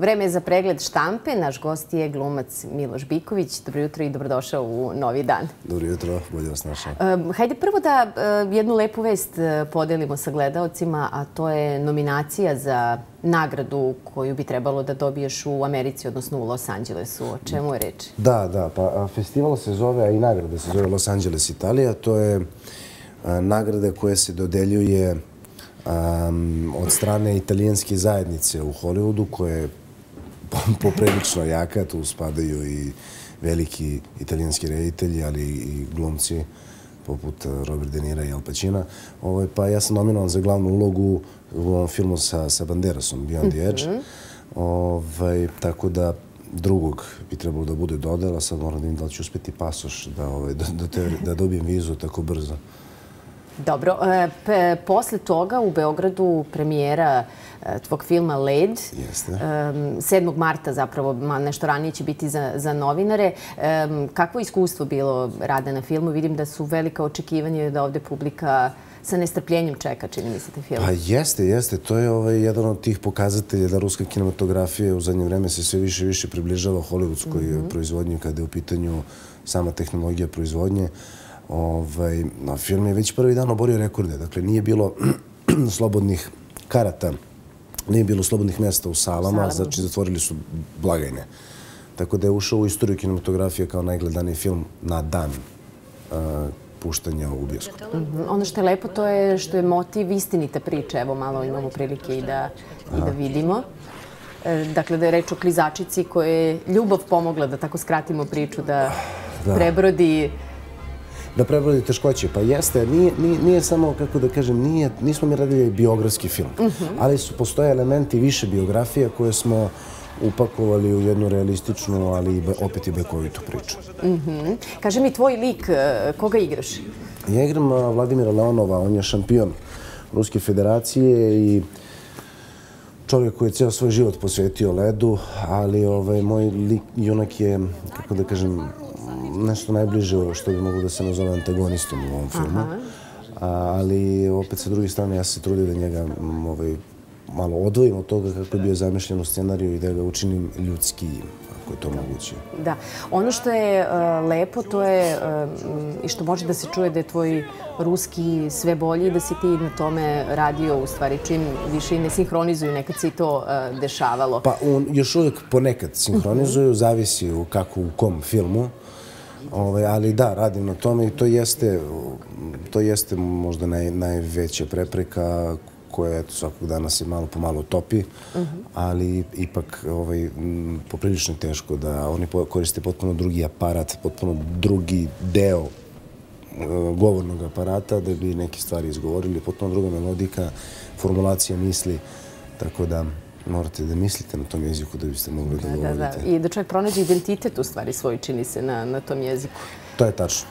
Vreme je za pregled štampe. Naš gost je glumac Miloš Biković. Dobro jutro i dobrodošao u novi dan. Dobro jutro, bolje vas našao. Hajde prvo da jednu lepu vest podelimo sa gledalcima, a to je nominacija za nagradu koju bi trebalo da dobiješ u Americi, odnosno u Los Angelesu. O čemu je reč? Da, da. Pa festival se zove, a i nagrada se zove Los Angeles Italija. To je nagrada koja se dodeljuje od strane italijanske zajednice u Hollywoodu, koje je poprilično jaka. Tu spadaju i veliki italijanski reditelji, ali i glumci poput Robert De Nira i Al Pacina. Ovaj, pa ja sam nominovan za glavnu ulogu u ovom filmu sa Banderasom, Beyond the Edge. Ovaj, tako da drugog bi trebalo da bude dodala. Sad moram da im da li ću uspjeti pasoš ovaj, da dobijem vizu tako brzo. Dobro. E, posle toga u Beogradu premijera e, tvog filma Led. Jeste. 7. marta zapravo, nešto ranije će biti za novinare. Kakvo iskustvo bilo rade na filmu? Vidim da su velika očekivanja da ovde publika sa nestrpljenjem čeka, čini mi se, te film. Pa jeste, jeste. To je ovaj jedan od tih pokazatelja da ruska kinematografija u zadnje vreme se sve više i više približava hollywoodskoj mhm. proizvodnji kada je u pitanju sama tehnologija proizvodnje. Ovaj, na film je već prvi dan oborio rekorde. Dakle, nije bilo slobodnih karata, nije bilo slobodnih mjesta u salama, znači zatvorili su blagajne. Tako da je ušao u istoriju kinematografije kao najgledaniji film na dan uh, puštanja u bioskopu. Mhm. Ono što je lepo to je što je motiv istinite priče. Evo malo imamo prilike i da, i da vidimo. E, dakle, da je reč o klizačici koje je ljubav pomogla da tako skratimo priču, da, da. prebrodi da prebrodi teškoće. Pa jeste, nije, nije, nije samo, kako da kažem, nije, nismo mi radili biografski film, mhm. ali su postoje elementi više biografije koje smo upakovali u jednu realističnu, ali opet i bekovitu priču. Mm Kaže mi, tvoj lik, e, koga igraš? Ja igram Vladimira Leonova, on je šampion Ruske federacije i čovjek koji je cijel svoj život posvetio ledu, ali ovaj, moj lik, junak je, kako da kažem, nešto najbliže što bi moglo da se nazove antagonistom u ovom filmu. Ali opet sa druge strane ja se trudim da njega ovaj, malo odvojim od toga kako je bio zamišljen u scenariju i da ga učinim ljudski ako je to moguće. Da. Ono što je uh, lepo, to je uh, i što može da se čuje da je tvoj ruski sve bolji, da si ti na tome radio u stvari čim više i ne sinhronizuju, nekad si to uh, dešavalo. Pa on još uvijek ponekad sinhronizuju, zavisi u kako u kom filmu. Ove, ali da, radim na tome i to jeste, to jeste možda naj, najveća prepreka koja eto, svakog dana se malo po malo topi, ali ipak ovaj, poprilično teško da oni koriste potpuno drugi aparat, potpuno drugi deo e, govornog aparata da bi neke stvari izgovorili, potpuno druga melodika, formulacija misli, tako da morate da mislite na tom jeziku da biste mogli da, govorite. Da, da. I da čovjek pronađe identitet u stvari svoj, čini se, na, na tom jeziku. To je tačno.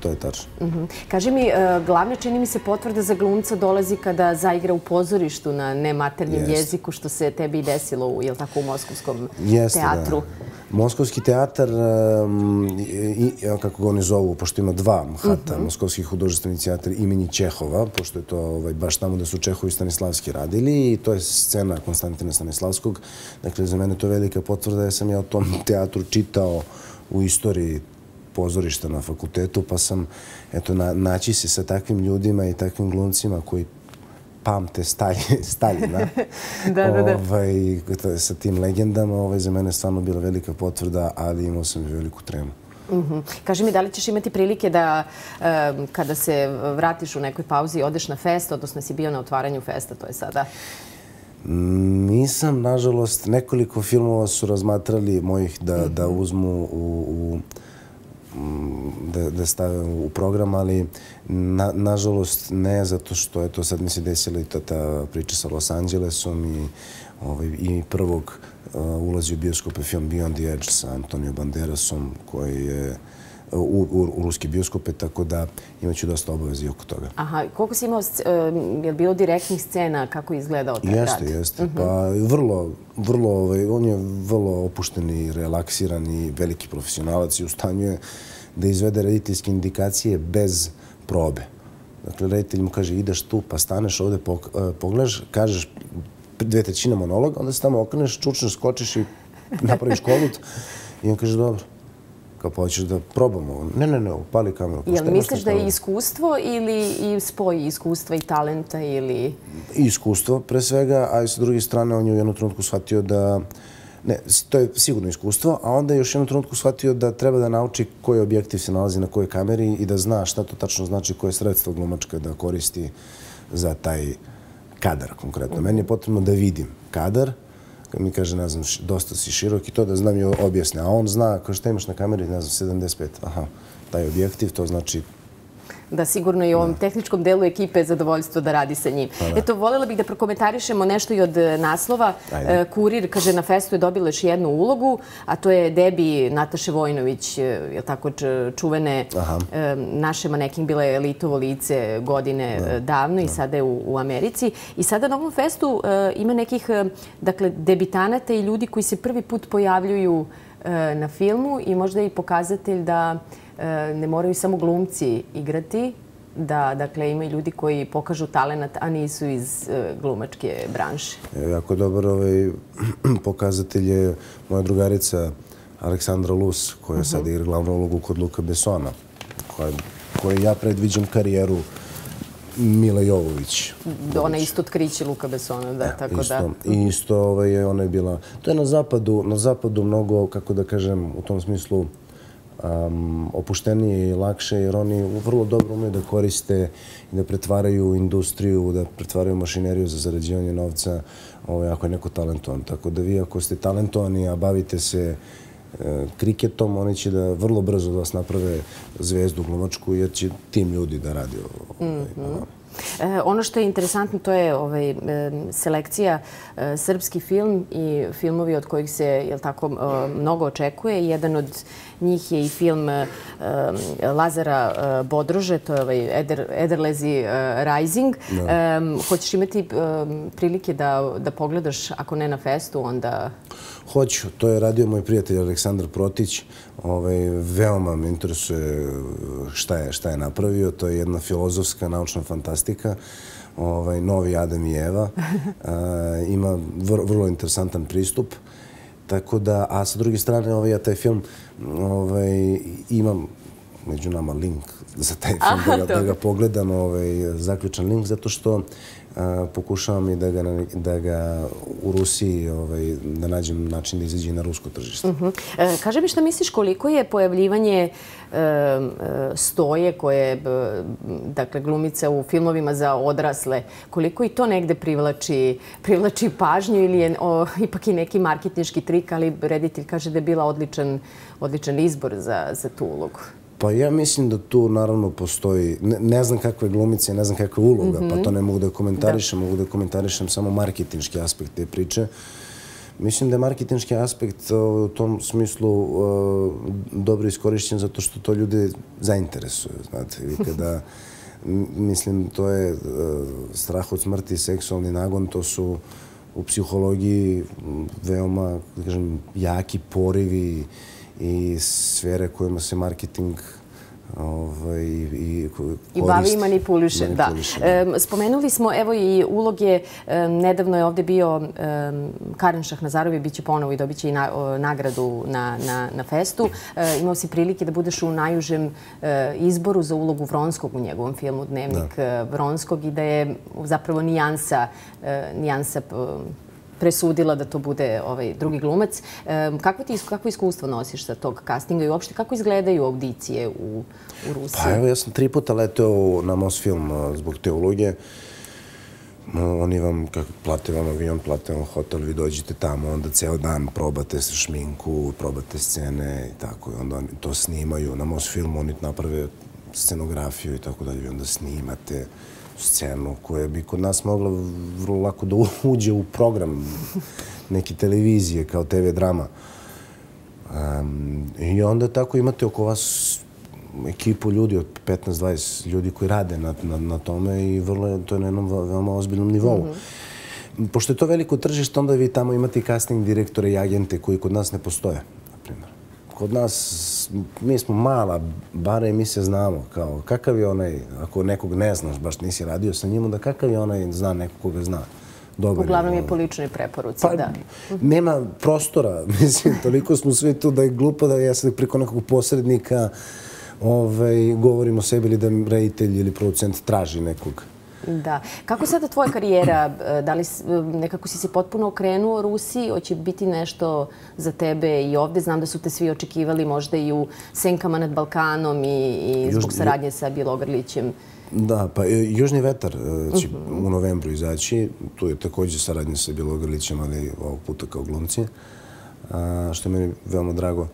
To je tačno. Uh -huh. Kaži mi, uh, glavna čini mi se potvrda za glumca dolazi kada zaigra u pozorištu na nematernjem jeziku, što se tebi desilo u, jel tako, u Moskovskom Jeste, teatru. Da. Moskovski teatar, i, kako ga oni zovu, pošto ima dva mhata, uh Moskovski hudružstveni teatar imeni Čehova, pošto je to ovaj, baš tamo da su Čehovi Stanislavski radili i to je scena Konstantina Stanislavskog. Dakle, za mene to je velika potvrda ja sam ja o tom teatru čitao u istoriji pozorišta na fakultetu, pa sam eto, na, naći se sa takvim ljudima i takvim glumcima koji pamte Staljina. da, da, da. Ovaj, sa tim legendama, ovaj, za mene je stvarno bila velika potvrda, ali imao sam i veliku tremu. -huh. Kaži mi, da li ćeš imati prilike da kada se vratiš u nekoj pauzi odeš na fest, odnosno si bio na otvaranju festa, to je sada? Nisam, nažalost, nekoliko filmova su razmatrali mojih da, da uzmu u, u da, da stave u program, ali na, nažalost ne, zato što je to sad mi se desila i ta, ta priča sa Los Angelesom i, ovaj, i prvog uh, ulazi u bioskope film Beyond the Edge sa Antonio Banderasom koji je u, u, u ruski bioskope, tako da imaću dosta obavezi oko toga. Aha, koliko si imao, je li bilo direktnih scena, kako je izgledao taj jeste, rad? Jeste, jeste. Uh -huh. Pa vrlo, vrlo, ovaj, on je vrlo opušten i relaksiran i veliki profesionalac i u stanju je da izvede rediteljske indikacije bez probe. Dakle, reditelj mu kaže, ideš tu, pa staneš ovde, pogledaš, kažeš, dve trećine monologa, onda se tamo okreneš, čučneš, skočiš i napraviš kolut. I on kaže, dobro, kao pa hoćeš da probamo. Ne, ne, ne, upali kameru. Jel misliš da je iskustvo ili i spoj iskustva i talenta ili... Iskustvo, pre svega, a i sa druge strane, on je u jednom trenutku shvatio da Ne, to je sigurno iskustvo, a onda je još jednom trenutku shvatio da treba da nauči koji objektiv se nalazi na kojoj kameri i da zna šta to tačno znači koje sredstvo glumačka da koristi za taj kadar konkretno. Meni je potrebno da vidim kadar, kad mi kaže, ne znam, dosta si širok i to da znam i objasne. A on zna, kao šta imaš na kameri, ne znam, 75, aha, taj objektiv, to znači da sigurno i u ovom tehničkom delu ekipe je zadovoljstvo da radi sa njim. Eto, voljela bih da prokomentarišemo nešto i od e, naslova. E, Kurir, kaže, na festu je dobila još jednu ulogu, a to je debi Nataše Vojnović, e, je tako čuvene naše manekin, bila je elitovo lice godine davno i sada je u Americi. I sada na ovom festu ima nekih dakle, debitanata i ljudi koji se prvi put pojavljuju na filmu i možda i pokazatelj da E, ne moraju samo glumci igrati, da dakle, imaju ljudi koji pokažu talent, a nisu iz e, glumačke branše. Jako dobar ovaj pokazatelj je moja drugarica Aleksandra Lus, koja sad mhm. igra glavnu ulogu kod Luka Besona, koja ja predviđam karijeru Mila Jovović. Ona isto otkriće Luka Besona, da, e, tako da. I isto ovaj, ona je bila... To je na zapadu, na zapadu mnogo, kako da kažem, u tom smislu, opuštenije i lakše, jer oni vrlo dobro umiju da koriste i da pretvaraju industriju, da pretvaraju mašineriju za zarađivanje novca ovaj, ako je neko talentovan. Tako da vi ako ste talentovani, a bavite se kriketom, oni će da vrlo brzo da vas naprave zvezdu glumačku, jer će tim ljudi da radi. Ovaj, mhm. E, ono što je interesantno, to je ovaj, selekcija e, srpski film i filmovi od kojih se tako, mnogo očekuje. Jedan od njih je i film Lazara Bodrože, to je ovaj Ederlezi Rising. Hoćeš imati prilike da pogledaš, ako ne na festu, onda... Hoću. To je radio moj prijatelj Aleksandar Protić. Ovaj, veoma me interesuje šta je napravio. To je jedna filozofska, naučna fantastika. Ovaj, novi Adam i Eva. Ima vrlo interesantan pristup. Tako da, a sa druge strane, ovaj, ja taj film ovaj, imam među nama link za taj film, da, da ga pogledam, ovaj, zaključan link, zato što pokušavam i da ga, da ga u Rusiji ovaj, da nađem način da izađe na rusko tržište. Uh e, Kaže mi što misliš koliko je pojavljivanje e, e stoje koje e, dakle, glumica u filmovima za odrasle, koliko i to negde privlači, privlači pažnju ili je o, ipak i neki marketnički trik, ali reditelj kaže da je bila odličan, odličan izbor za, za tu ulogu. Pa ja mislim da tu naravno postoji, ne znam kakva je glumica i ne znam kakva je uloga, pa to ne mogu da komentarišem, mogu da komentarišem samo marketinški aspekt te priče. Mislim da je marketinški aspekt u tom smislu dobro iskorišćen zato što to ljude zainteresuje. Znate, i kada, mislim, to je strah od smrti, seksualni nagon, to su u psihologiji veoma, da kažem, jaki porivi, i sfere kojima se marketing ovaj, i I bavi i manipuliše, da. Spomenuli smo, evo i uloge, nedavno je ovdje bio Karen Šahnazarovi, bit će ponovo i dobit će i nagradu na festu. Imao si prilike da budeš u najužem izboru za ulogu Vronskog u njegovom filmu Dnevnik Vronskog i da je zapravo nijansa presudila da to bude ovaj drugi glumac. Kako ti kako iskustvo nosiš sa tog castinga i uopšte kako izgledaju audicije u u Rusiji? Pa evo ja sam tri puta leteo na Mosfilm e, zbog te uloge. E, oni vam kako plate vam avion, plate vam hotel, vi dođete tamo, onda ceo dan probate se šminku, probate scene i tako. I onda to snimaju na Mosfilmu, oni naprave scenografiju i tako dalje. Onda snimate scenu koja bi kod nas mogla vrlo lako da uđe u program neke televizije kao TV drama. I onda tako imate oko vas ekipu ljudi od 15-20 ljudi koji rade na, na, na tome i vrlo je to je na jednom veoma ozbiljnom nivou. Mhm. Pošto je to veliko tržište, onda vi tamo imate i casting direktore i agente koji kod nas ne postoje, na primjer kod nas, mi smo mala, bare mi se znamo, kao, kakav je onaj, ako nekog ne znaš, baš nisi radio sa njim, onda kakav je onaj, zna nekog koga zna. dobar. Uglavnom je po ličnoj preporuci, Pa, da. nema prostora, mislim, toliko smo svi tu da je glupo da ja sad preko nekog posrednika ovaj, govorim o sebi ili da reditelj ili producent traži nekog. Da. Kako sada tvoja karijera? Da li s- nekako si se potpuno okrenuo Rusiji? Hoće biti nešto za tebe i ovde? Znam da su te svi očekivali možda i u Senkama nad Balkanom i, i zbog saradnje sa Bjelogrlićem. Da, pa e, Južni vetar će u novembru izaći. Tu je također saradnja sa Bjelogrlićem, ali ovog puta kao glumci. A, što je meni veoma drago.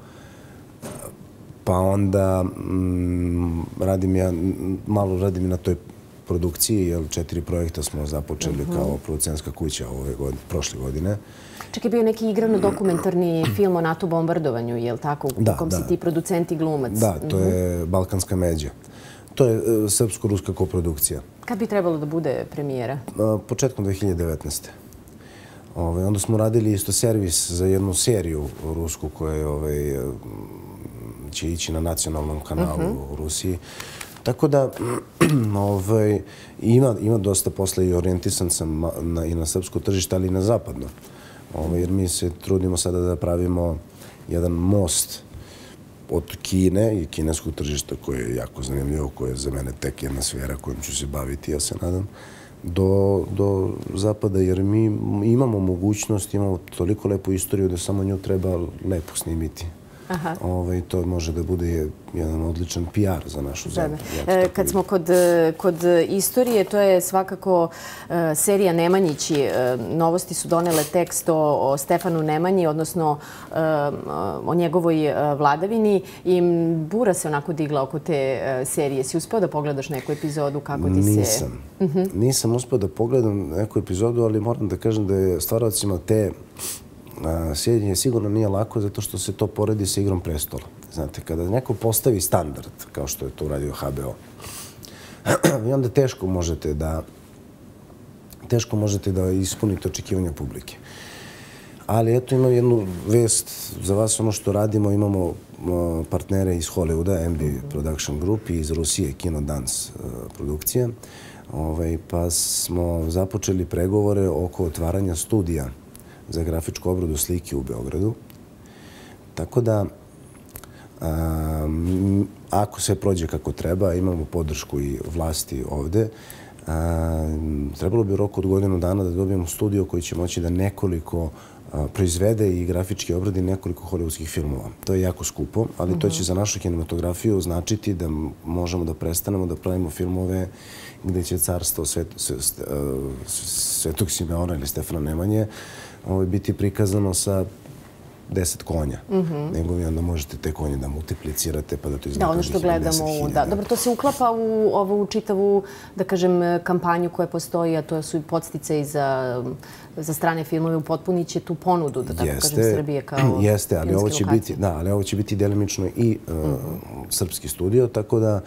Pa onda mm, radim ja, malo radim na toj produkciji, jer četiri projekta smo započeli kao producentska kuća ove godine, prošle godine. Čak je bio neki igrano dokumentarni film o NATO bombardovanju, je li tako? U Da, kom da. si ti producent i glumac. Da, to je Balkanska međa. To je e, srpsko-ruska koprodukcija. Kad bi trebalo da bude premijera? A, početkom 2019. Ove, onda smo radili isto servis za jednu seriju rusku koja je, ovaj, m, će ići na nacionalnom kanalu u Rusiji. Tako da ovaj, ima, ima dosta posla i orijentisan sam na, i na srpsko tržište, ali i na zapadno. Ovaj, jer mi se trudimo sada da pravimo jedan most od Kine i kineskog tržišta koje je jako zanimljivo, koje je za mene tek jedna sfera kojom ću se baviti, ja se nadam, do, do zapada, jer mi imamo mogućnost, imamo toliko lepu istoriju da samo nju treba lepo snimiti. Aha. Ovaj, to može da bude jedan odličan PR za našu zemlju. E, Kad smo kod, e, kod istorije, to je svakako e, serija Nemanjići. E, Novosti su donele tekst o, o Stefanu Nemanji, odnosno e, o njegovoj e, vladavini i bura se onako digla oko te serije. Si uspeo da pogledaš neku epizodu kako ti se... Nisam. Nisam uspio da pogledam neku epizodu, ali moram da kažem da je stvaracima te a, serije sigurno nije lako zato što se to poredi sa igrom prestola. Znate, kada neko postavi standard, kao što je to uradio HBO, i onda teško možete da teško možete da ispunite očekivanja publike. Ali eto imam jednu vest za vas, ono što radimo, imamo partnere iz Hollywooda, MB Production Group i iz Rusije, Kino Dance produkcija. Ovaj, pa smo započeli pregovore oko otvaranja studija za grafičku obradu slike u Beogradu. Tako da, um, ako sve prođe kako treba, imamo podršku i vlasti ovde, um, trebalo bi u roku od godinu dana da dobijemo studio koji će moći da nekoliko proizvede i grafički obradi nekoliko hollywoodskih filmova. To je jako skupo, ali to će za našu kinematografiju značiti da možemo da prestanemo da pravimo filmove gde će carstvo Svet, Svetog Simeona ili Stefana Nemanje ovaj, biti prikazano sa deset konja. Nego vi onda možete te konje da multiplicirate pa da to Da, izgleda ono što gledamo, da. Dobro, to se uklapa u ovu čitavu, da kažem, kampanju koja postoji, a to su i podstice za, za strane filmove. Upotpunit će tu ponudu, da tako kažem, Srbije kao Jeste, ali ovo će filmske biti, da, ali ovo će biti delimično i uh, srpski studio, tako da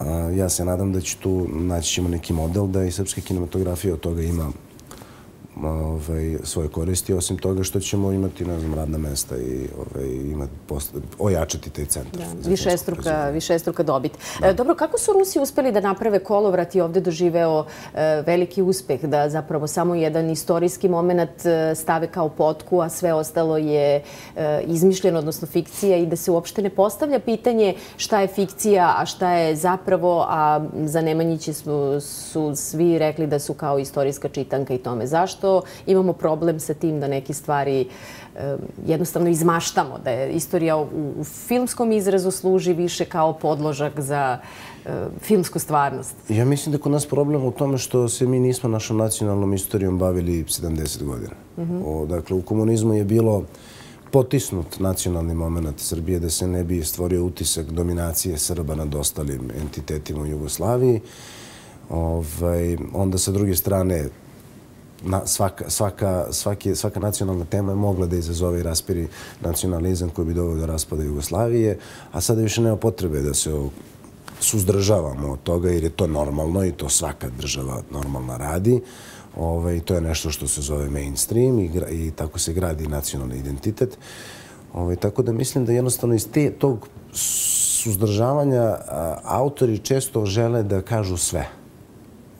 uh, ja se nadam da će tu naći ćemo neki model da i srpska kinematografija od toga ima ovaj, svoje koristi, osim toga što ćemo imati, ne znam, radna mesta i ovaj, imati ojačati taj centar. proizvodnje. višestruka dobit. E, Dobro, kako su Rusi uspeli da naprave kolovrat i ovde doživeo e, veliki uspeh, da zapravo samo jedan istorijski moment e, stave kao potku, a sve ostalo je e, izmišljeno, odnosno fikcija i da se uopšte ne postavlja pitanje šta je fikcija, a šta je zapravo, a za Nemanjići su, su svi rekli da su kao istorijska čitanka i tome. Zašto imamo problem sa tim da neke stvari jednostavno izmaštamo, da je istorija u, u filmskom izrazu služi više kao podložak za filmsku stvarnost. Ja mislim da je kod nas problem u tome što se mi nismo našom nacionalnom istorijom bavili 70 godina. o, dakle, u komunizmu je bilo potisnut nacionalni moment Srbije da se ne bi stvorio utisak dominacije Srba nad ostalim entitetima u Jugoslaviji. Ovaj, onda sa druge strane na, svaka, svaka, svaki, svaka nacionalna tema je mogla da izazove i raspiri nacionalizam koji bi doveo do raspada Jugoslavije, a sada više nema potrebe da se o- suzdržavamo od toga jer je to normalno i to svaka država normalna radi. Ovaj, to je nešto što se zove mainstream i, i tako se gradi nacionalni identitet. Ovaj, tako da mislim da jednostavno iz te, tog suzdržavanja a, autori često žele da kažu sve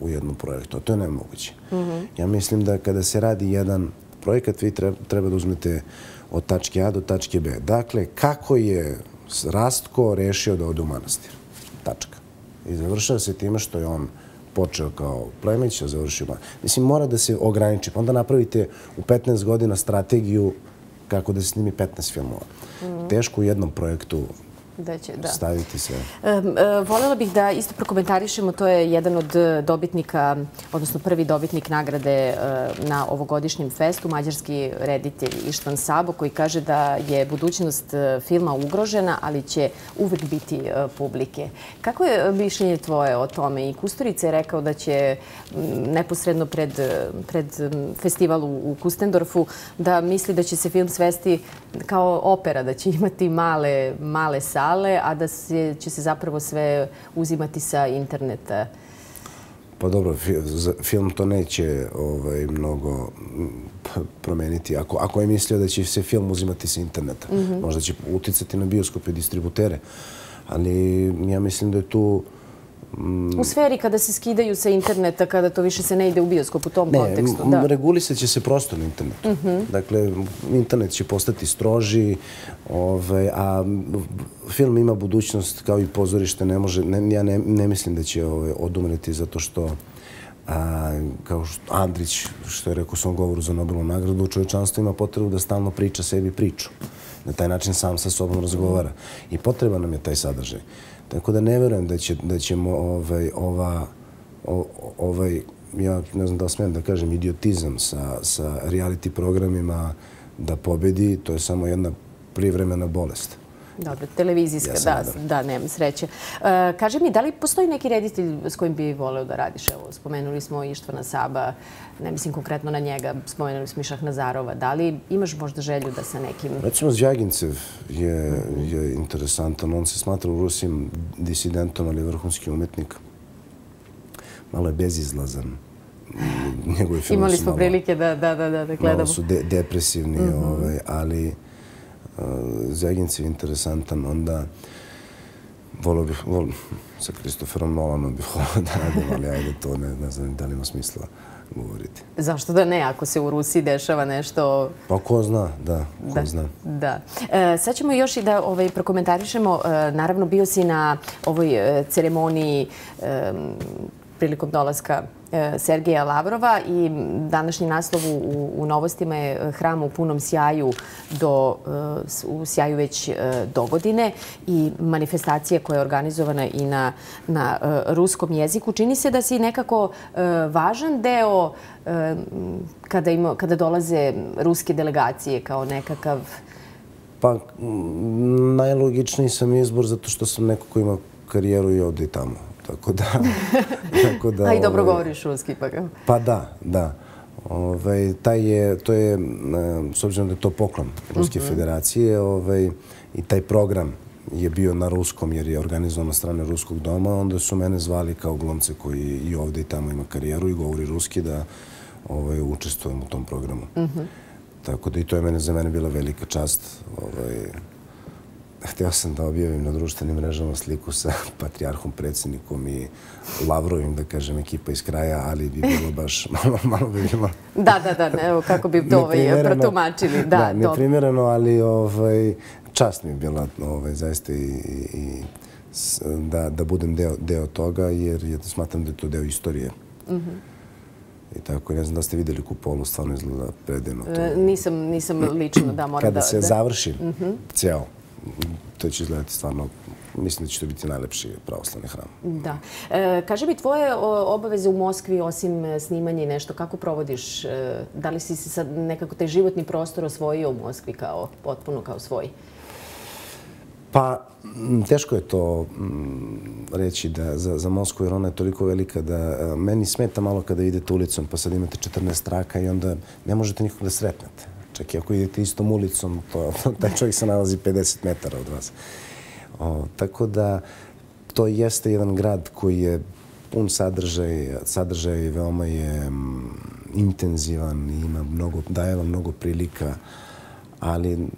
u jednom projektu, to je nemoguće. Mm-hmm. Ja mislim da kada se radi jedan projekat, vi treba da uzmete od tačke A do tačke B. Dakle, kako je Rastko rešio da ode u manastir? Tačka. I završava se time što je on počeo kao plemić, a završio manastir. Mislim, mora da se ograniči. Pa onda napravite u 15 godina strategiju kako da se snimi 15 filmova. Mm-hmm. Teško u jednom projektu da će da. staviti sve. E, volela bih da isto prokomentarišemo, to je jedan od dobitnika, odnosno prvi dobitnik nagrade e, na ovogodišnjem festu, mađarski reditelj Ištvan Sabo, koji kaže da je budućnost e, filma ugrožena, ali će uvek biti publike. Kako je mišljenje tvoje o tome? I Kusturica je rekao da će neposredno pred, pred festivalu u Kustendorfu da misli da će se film svesti kao opera, da će imati male, male sale sale, a da će se zapravo sve uzimati sa interneta? Pa dobro, film to neće ovaj, mnogo promeniti. Ako je mislio da će se film uzimati sa interneta, mhm. možda će uticati na bioskope i distributere. Ali ja mislim da je tu... U sferi kada se skidaju sa interneta, kada to više se ne ide u bioskop u tom kontekstu. Ne, regulisat će se prosto na internetu. Mhm. Dakle, internet će postati stroži, ovaj, a film ima budućnost kao i pozorište. Ja ne mislim da će ovaj, odumreti zato što kao što Andrić, što je rekao u svom govoru za Nobelovu nagradu, čovječanstvo ima potrebu da stalno priča sebi priču. Na taj način sam sa sobom razgovara. I potreba nam je taj sadržaj. Tako da ne verujem da, će, da ćemo ovaj, ova, ovaj, ja ne znam da smijem da kažem, idiotizam sa, sa reality programima da pobedi. To je samo jedna privremena bolest. Dobro, televizijska, da, da, nemam sreće. E, kaži mi, da li postoji neki reditelj s kojim bi voleo da radiš? Evo, spomenuli smo Ištvana Saba, ne mislim konkretno na njega, spomenuli smo Išah Nazarova. Da li imaš možda želju da sa nekim... Recimo, Zjagincev je, je interesantan. On se smatra u Rusiji disidentom, ali vrhunski umetnik. Malo je bezizlazan. Imali smo prilike da, da, da, da, gledamo. Malo su depresivni, mhm. ovaj, ali Zeginci interesantan, onda volio bih, vol, sa Kristoferom Nolanom bih volio da radim, ali ajde to, ne, ne znam da li ima smisla govoriti. Zašto da ne, ako se u Rusiji dešava nešto... Pa ko zna, da, ko da, zna. Da. E, sad ćemo još i da ovaj, prokomentarišemo. E, naravno, bio si na ovoj e, ceremoniji e, prilikom dolaska E, Sergeja Lavrova i današnji naslov u novostima je hram u punom sjaju do, e, u sjaju već e, do godine i manifestacija koja je organizovana i na, na ruskom jeziku. Čini se da si nekako važan deo kada, ima, kada dolaze ruske delegacije kao nekakav... Pa, najlogičniji sam izbor zato što sam neko ko ima karijeru i ovdje i tamo. Tako da... tako da A i dobro ovaj, govoriš ruski, pa ga. Pa da, da. Ovaj, taj je, to je, s obzirom da je to poklon Ruske mhm. federacije, ovaj, i taj program je bio na ruskom jer je organizovan na strane Ruskog doma, onda su mene zvali kao glomce koji i ovdje i tamo ima karijeru i govori ruski da ovaj, učestvujem u tom programu. Mhm. Tako da i to je mene, za mene bila velika čast. Ovaj, htio sam da objavim na društvenim mrežama sliku sa patrijarhom, predsjednikom i Lavrovim, da kažem, ekipa iz kraja, ali bi bilo baš malo, malo bi bilo... Da, da, da, evo kako bi to ovaj, protumačili. Da, da neprimjereno, ali ovaj, čast mi je bila ovaj, zaista i, i da, da budem deo, deo toga, jer je, smatram da je to deo istorije. Mm. I tako, ne znam da ste videli kupolu, stvarno izgleda predivno. E, nisam, nisam lično, da, moram da... Kada se završi mm -hmm. cijel to će izgledati stvarno, mislim da će to biti najlepši pravoslavni hram. Da. E, kaže mi, tvoje obaveze u Moskvi, osim e, snimanja i nešto, kako provodiš? E, da li si se sad nekako taj životni prostor osvojio u Moskvi kao, potpuno kao svoj? Pa, teško je to reći da za, za Moskvu, jer ona je toliko velika da e, meni smeta malo kada idete ulicom, pa sad imate 14 traka i onda ne možete nikog da sretnete. Čak i ako idete istom ulicom, to, taj čovjek se nalazi 50 metara od vas. O, tako da, to jeste jedan grad koji je pun sadržaj, sadržaj veoma je mm, intenzivan, ima mnogo, daje vam mnogo prilika, ali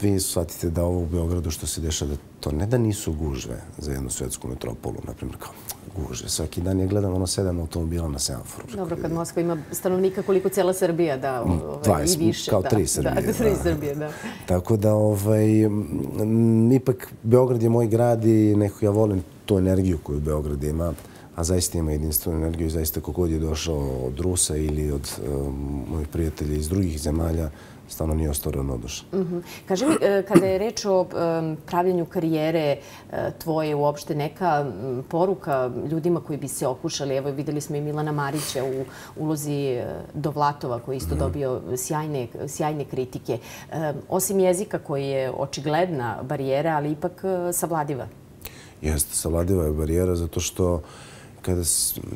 vi shvatite da ovo u Beogradu što se dešava, da to ne da nisu gužve za jednu svjetsku metropolu, na primjer kao guže. Svaki dan je gledam ono sedam automobila na semaforu. Dobro, kad Moskva ima stanovnika koliko cijela Srbija, da, mm, ovaj, i više. Kao tri Srbije. Da, tri Srbije, da. Tako da, ovaj, ipak, Beograd je moj grad i neko ja volim tu energiju koju Beograd ima a zaista ima jedinstvenu energiju i zaista kogod je došao od Rusa ili od um, mojih prijatelja iz drugih zemalja, stvarno nije ostao ravnodušan. Mm -hmm. Kaži mi, e, kada je reč o pravljanju karijere e, tvoje uopšte, neka poruka ljudima koji bi se okušali, evo videli smo i Milana Marića u ulozi e, Dovlatova koji isto -hmm. dobio sjajne, sjajne kritike. Osim jezika koji je očigledna barijera, ali ipak savladiva. Jeste, savladiva je barijera zato što kada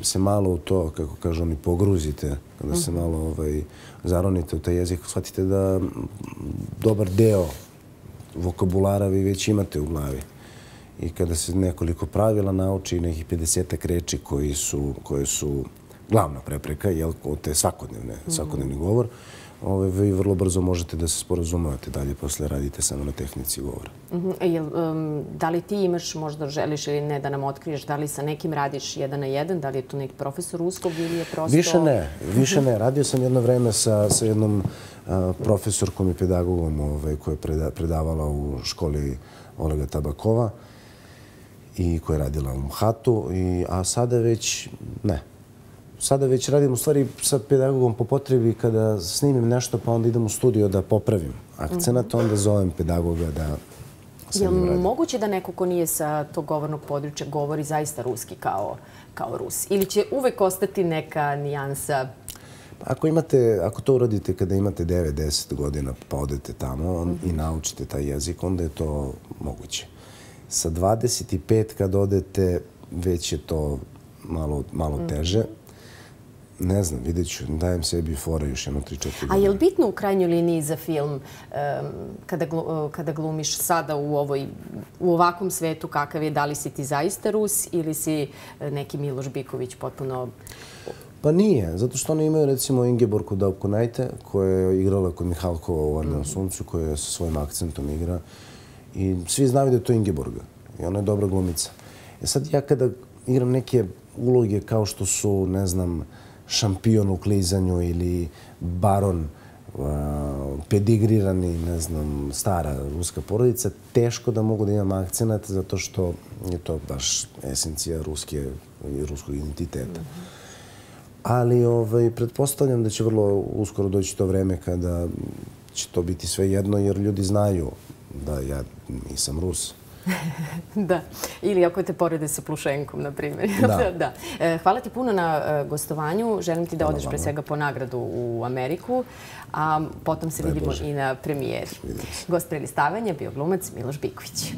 se malo u to, kako kažu oni, pogruzite, kada se malo ovaj, zaronite u taj jezik, shvatite da dobar deo vokabulara vi već imate u glavi. I kada se nekoliko pravila nauči, nekih 50 reči koji su, koje su glavna prepreka, jel, te svakodnevne, svakodnevni govor, ove, vi vrlo brzo možete da se sporazumavate dalje posle radite samo na tehnici govora. Uh da li ti imaš, možda želiš ili ne da nam otkriješ, da li sa nekim radiš jedan na jedan, da li je tu neki profesor ruskog ili je prosto... Više ne, više ne. Radio sam jedno vreme sa, sa jednom profesorkom i pedagogom koja je predavala u školi Olega Tabakova i koja je radila u Mhatu, a sada već ne sada već radim u stvari sa pedagogom po potrebi kada snimim nešto pa onda idem u studio da popravim akcenat, onda zovem pedagoga da Je li moguće da neko ko nije sa tog govornog područja govori zaista ruski kao, kao Rus? Ili će uvek ostati neka nijansa? Pa ako, imate, ako to uradite kada imate 9-10 godina pa odete tamo mm i naučite taj jezik, onda je to moguće. Sa 25 kad odete, već je to malo, malo mm teže. Ne znam, vidjet ću, dajem sebi fora još jedno 3-4 godina. A je li bitno u krajnjoj liniji za film kada, kada glumiš sada u, ovoj, u ovakvom svetu kakav je, da li si ti zaista Rus ili si e, neki Miloš Biković potpuno... Pa nije, zato što oni imaju recimo Ingeborgu Daubkonajte koja je igrala kod Mihalkova u Arne mm. suncu, koja je sa svojim akcentom igra. I svi znaju da je to Ingeborga i ona je dobra glumica. E sad ja kada igram neke uloge kao što su, ne znam, šampion u klizanju ili baron e, pedigrirani, ne znam, stara ruska porodica, teško da mogu da imam akcenat zato što je to baš esencija ruske i ruskog identiteta. Ali ovaj, pretpostavljam da će vrlo uskoro doći to vreme kada će to biti sve jedno, jer ljudi znaju da ja nisam Rus. da. Ili ako te porede sa Plušenkom, na primjer. Da. da. E, hvala ti puno na e, gostovanju. Želim ti da odeš pre svega po nagradu u Ameriku, a potom se vidimo i na premijeri. Gost prelistavanja bio glumac Miloš Biković.